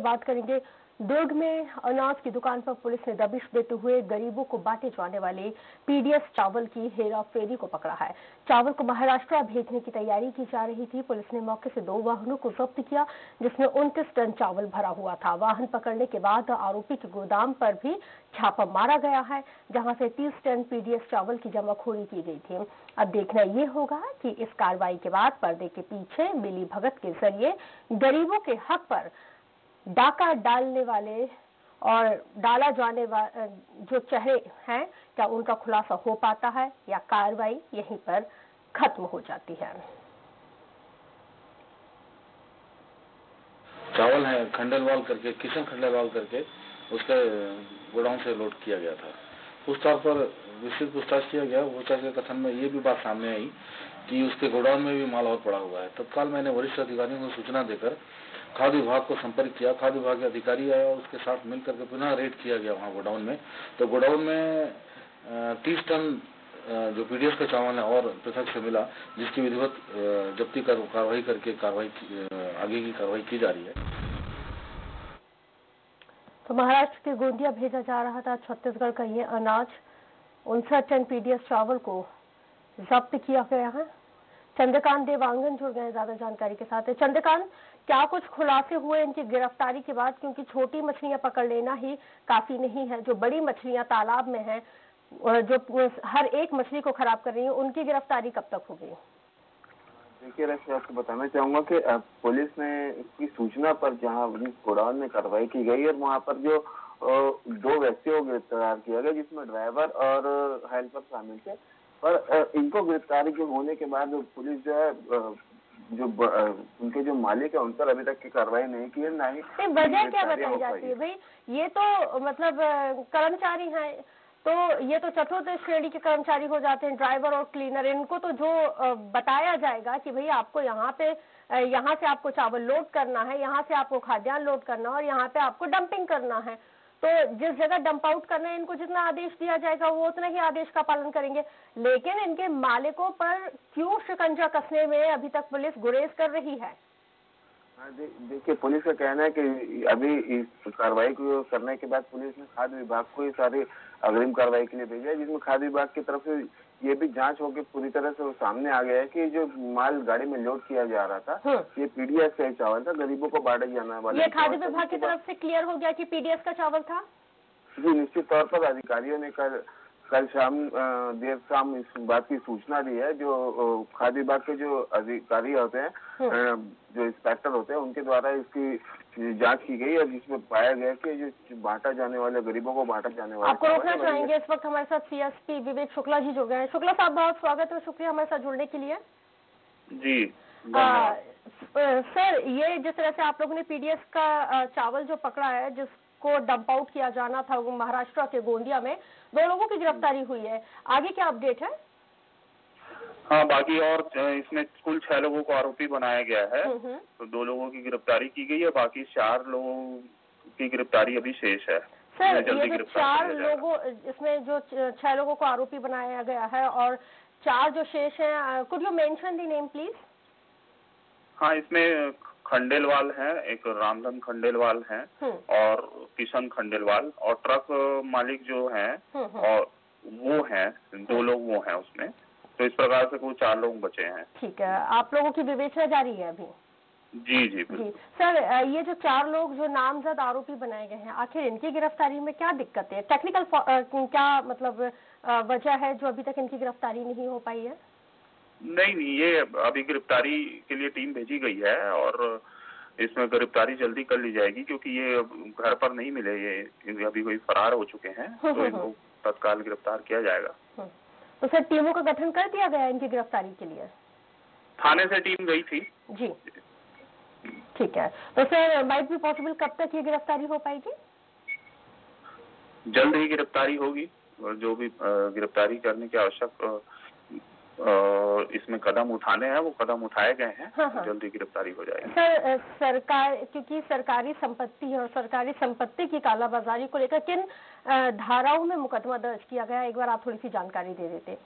बात करेंगे। दुर्ग में अनाज की दुकान पर पुलिस ने दबिश देते हुए गरीबों को बांटे जाने वाले पीडीएस चावल की हेरा फेरी को पकड़ा है। चावल को महाराष्ट्र भेजने की तैयारी की जा रही थी। पुलिस ने मौके से दो वाहनों को जब्त किया, जिसमें उनतीस टन चावल भरा हुआ था। वाहन पकड़ने के बाद आरोपी के गोदाम पर भी छापा मारा गया है, जहाँ से तीस टन पीडीएस चावल की जमाखोरी की गई थी। अब देखना ये होगा कि इस कार्रवाई के बाद पर्दे के पीछे मिली भगत के ज़रिए गरीबों के हक पर डाका डालने वाले और डाला जाने वाले जो चेहरे हैं, क्या उनका खुलासा हो पाता है या कार्रवाई यहीं पर खत्म हो जाती है? चावल है खंडेलवाल करके किशन खंडेलवाल करके उसके गोडाउन से लोड किया गया था। पूछताछ पर विस्तृत पूछताछ किया गया। पूछताछ के कथन में ये भी बात सामने आई कि उसके गोडाउन में भी माल और पड़ा हुआ है। तत्काल मैंने वरिष्ठ अधिकारियों को सूचना देकर खाद्य विभाग को संपर्क किया, खाद्य विभाग के अधिकारी आया और उसके साथ मिल करके पुनः रेड किया गया वहाँ गोडाउन में। तो गोडाउन में तीस टन जो पीडीएस का चावल है और पृथक से मिला, जिसकी विधिवत जब्ती कर, कार्रवाई करके कार्रवाई आगे की कार्रवाई की जा रही है। तो महाराष्ट्र के गोंदिया भेजा जा रहा था, छत्तीसगढ़ का ये अनाज। उनसठ टन पीडीएस चावल को जब्त किया गया है। चंद्रकांत देवांगन जुड़ गए ज़्यादा जानकारी के साथ। चंद्रकांत क्या कुछ खुलासे हुए इनकी गिरफ्तारी के बाद? क्योंकि छोटी मछलियाँ पकड़ लेना ही काफ़ी नहीं है। जो बड़ी मछलियाँ तालाब में हैं जो हर एक मछली को खराब कर रही है, उनकी गिरफ्तारी कब तक होगी देखिए रक्षा आपको बताना चाहूँगा कि पुलिस ने इसकी सूचना पर जहाँ गोडाउन में कार्रवाई की गई और वहाँ पर जो दो व्यक्तियों को गिरफ़्तार किया गया, जिसमें ड्राइवर और हेल्पर शामिल थे। पर इनको गिरफ्तारी के होने के बाद पुलिस जो है जो उनके जो मालिक है उन पर अभी तक की कार्रवाई नहीं की है ना ही वजह क्या बताई जाती है भाई? ये तो मतलब कर्मचारी हैं तो ये तो चतुर्थ श्रेणी के कर्मचारी हो जाते हैं ड्राइवर और क्लीनर। इनको तो जो बताया जाएगा कि भाई आपको यहाँ पे यहाँ से आपको चावल लोड करना है यहाँ से आपको खाद्यान्न लोड करना है और यहाँ पे आपको डंपिंग करना है तो जिस जगह डंप आउट करना है इनको जितना आदेश दिया जाएगा वो उतना ही आदेश का पालन करेंगे। लेकिन इनके मालिकों पर क्यों शिकंजा कसने में अभी तक पुलिस गुरेज कर रही है? हाँ, देखिए पुलिस का कहना है कि अभी इस कार्रवाई को करने के बाद पुलिस ने खाद्य विभाग को ये सारी अग्रिम कार्रवाई के लिए भेजा है जिसमें खाद्य विभाग की तरफ़ से ये भी जाँच होकर पूरी तरह से वो सामने आ गया है कि जो माल गाड़ी में लोड किया जा रहा था हाँ। ये पीडीएस का ही चावल था गरीबों को बांटा जाना वाला ये खाद्य विभाग की तरफ़ से क्लियर हो गया कि पीडीएस का चावल था जी निश्चित तौर पर अधिकारियों ने कल कल शाम देर शाम इस बात की सूचना दी है जो खाद्य विभाग के जो अधिकारी होते हैं हाँ। जो इंस्पेक्टर होते हैं उनके द्वारा इसकी जाँच की गई और जिसमें पाया गया कि जो बांटा जाने वाले गरीबों को बांटा जाने वाले आपको रोकना चाहेंगे? इस वक्त हमारे साथ सीएसपी विवेक शुक्ला जी जुड़ गए हैं। शुक्ला साहब बहुत स्वागत है शुक्रिया हमारे साथ जुड़ने के लिए। जी आ, सर ये जिस तरह से आप लोगों ने पीडीएस का चावल जो पकड़ा है जिस को डंप आउट किया जाना था महाराष्ट्र के गोंदिया में। दो लोगों की गिरफ्तारी हुई है। आगे क्या अपडेट है? हाँ बाकी और इसमें कुल छह लोगों को आरोपी बनाया गया है। हम्म, हम्म। तो दो लोगों की गिरफ्तारी की गई है बाकी चार लोगों की गिरफ्तारी अभी शेष है। सर ये जो चार लोगों इसमें जो छह लोगों को आरोपी बनाया गया है और चार जो शेष है could you mention the name please हाँ इसमें खंडेलवाल है एक रामधन खंडेलवाल है हम्म। और किशन खंडेलवाल और ट्रक मालिक जो है हम्म, हम्म। और वो है दो लोग वो है उसमें। तो इस प्रकार से कुछ चार लोग बचे हैं। ठीक है आप लोगों की विवेचना जारी है अभी? जी जी जी। सर ये जो चार लोग जो नामजद आरोपी बनाए गए हैं आखिर इनकी गिरफ्तारी में क्या दिक्कत है? टेक्निकल क्या मतलब वजह है जो अभी तक इनकी गिरफ्तारी नहीं हो पाई है? नहीं नहीं ये अभी गिरफ्तारी के लिए टीम भेजी गई है और इसमें गिरफ्तारी जल्दी कर ली जाएगी क्योंकि ये घर पर नहीं मिले ये अभी कोई फरार हो चुके हैं हम्म, तो हम्म, इनको हम्म। तत्काल गिरफ़्तार किया जाएगा। तो सर टीमों का गठन कर दिया गया इनकी गिरफ्तारी के लिए? थाने से टीम गई थी। जी। ठीक है। तो सर माइट भी पॉसिबल कब तक ये गिरफ्तारी हो पाएगी? जल्द ही गिरफ्तारी होगी और जो भी गिरफ्तारी करने की आवश्यक इसमें कदम उठाने हैं वो कदम उठाए गए हैं हाँ, हाँ। जल्दी गिरफ्तारी हो जाएगी। सर सरकार क्योंकि सरकारी संपत्ति है और सरकारी संपत्ति की कालाबाजारी को लेकर किन धाराओं में मुकदमा दर्ज किया गया एक बार आप थोड़ी सी जानकारी दे देते।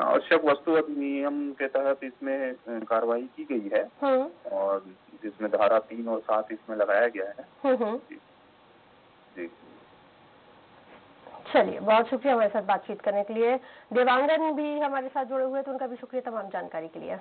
आवश्यक वस्तु अधिनियम के तहत इसमें कार्रवाई की गई है। हाँ। और जिसमें धारा तीन और सात इसमें लगाया गया है। हम्म, हम्म। जी। जी। चलिए, बहुत शुक्रिया हमारे साथ बातचीत करने के लिए। देवांगन भी हमारे साथ जुड़े हुए तो उनका भी शुक्रिया तमाम जानकारी के लिए।